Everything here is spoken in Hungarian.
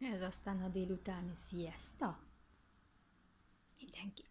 Ez aztán a délutáni siesta? Mindenki